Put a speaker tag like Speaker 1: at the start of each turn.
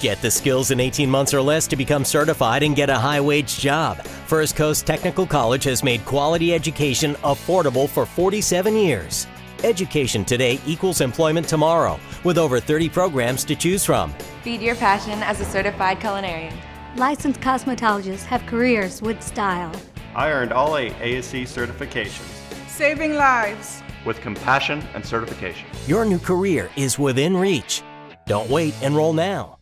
Speaker 1: Get the skills in 18 months or less to become certified and get a high wage job. First Coast Technical College has made quality education affordable for 47 years. Education today equals employment tomorrow, with over 30 programs to choose from.
Speaker 2: Feed your passion as a certified culinarian.
Speaker 3: Licensed cosmetologists have careers with style.
Speaker 4: I earned all eight ASE certifications
Speaker 5: saving lives
Speaker 4: with compassion and certification.
Speaker 1: Your new career is within reach. Don't wait, enroll now.